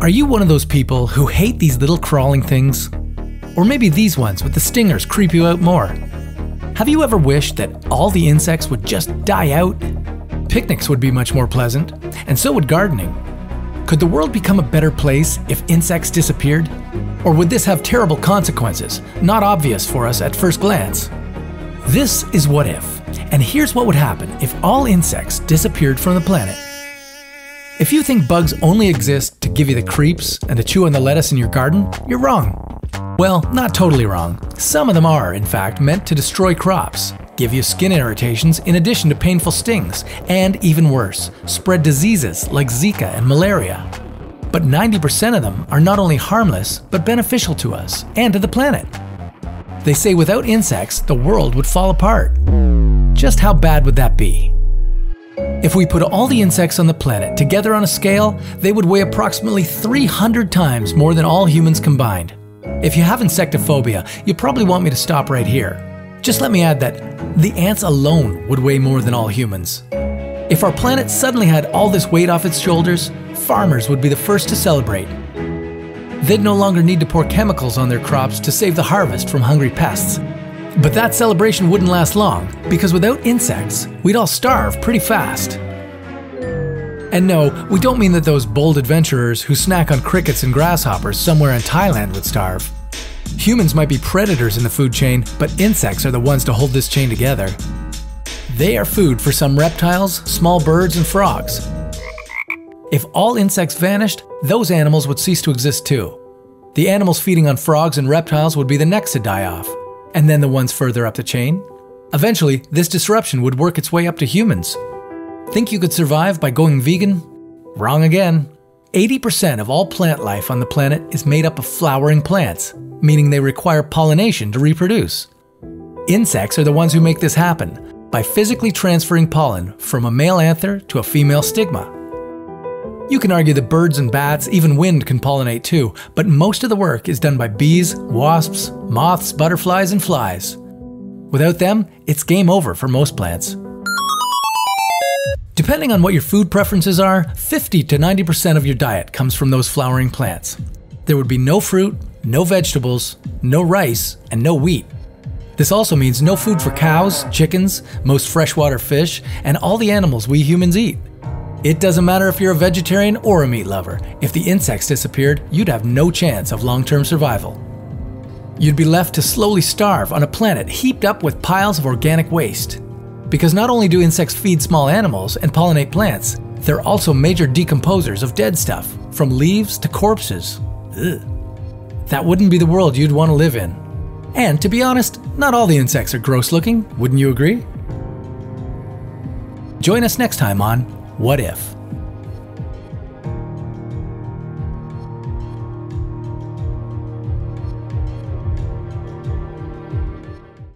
Are you one of those people who hate these little crawling things? Or maybe these ones with the stingers creep you out more? Have you ever wished that all the insects would just die out? Picnics would be much more pleasant, and so would gardening. Could the world become a better place if insects disappeared? Or would this have terrible consequences, not obvious for us at first glance? This is What If, and here's what would happen if all insects disappeared from the planet. If you think bugs only exist to give you the creeps and to chew on the lettuce in your garden, you're wrong. Well, not totally wrong. Some of them are, in fact, meant to destroy crops, give you skin irritations in addition to painful stings, and even worse, spread diseases like Zika and malaria. But 90% of them are not only harmless, but beneficial to us and to the planet. They say without insects, the world would fall apart. Just how bad would that be? If we put all the insects on the planet together on a scale, they would weigh approximately 300 times more than all humans combined. If you have insectophobia, you probably want me to stop right here. Just let me add that the ants alone would weigh more than all humans. If our planet suddenly had all this weight off its shoulders, farmers would be the first to celebrate. They'd no longer need to pour chemicals on their crops to save the harvest from hungry pests. But that celebration wouldn't last long, because without insects, we'd all starve pretty fast. And no, we don't mean that those bold adventurers who snack on crickets and grasshoppers somewhere in Thailand would starve. Humans might be predators in the food chain, but insects are the ones to hold this chain together. They are food for some reptiles, small birds, and frogs. If all insects vanished, those animals would cease to exist too. The animals feeding on frogs and reptiles would be the next to die off, and then the ones further up the chain. Eventually, this disruption would work its way up to humans. Think you could survive by going vegan? Wrong again. 80% of all plant life on the planet is made up of flowering plants, meaning they require pollination to reproduce. Insects are the ones who make this happen by physically transferring pollen from a male anther to a female stigma. You can argue that birds and bats, even wind, can pollinate too, but most of the work is done by bees, wasps, moths, butterflies, and flies. Without them, it's game over for most plants. Depending on what your food preferences are, 50 to 90% of your diet comes from those flowering plants. There would be no fruit, no vegetables, no rice, and no wheat. This also means no food for cows, chickens, most freshwater fish, and all the animals we humans eat. It doesn't matter if you're a vegetarian or a meat lover, if the insects disappeared, you'd have no chance of long term survival. You'd be left to slowly starve on a planet heaped up with piles of organic waste. Because not only do insects feed small animals and pollinate plants, they're also major decomposers of dead stuff, from leaves to corpses. Ugh. That wouldn't be the world you'd want to live in. And to be honest, not all the insects are gross looking, wouldn't you agree? Join us next time on What If?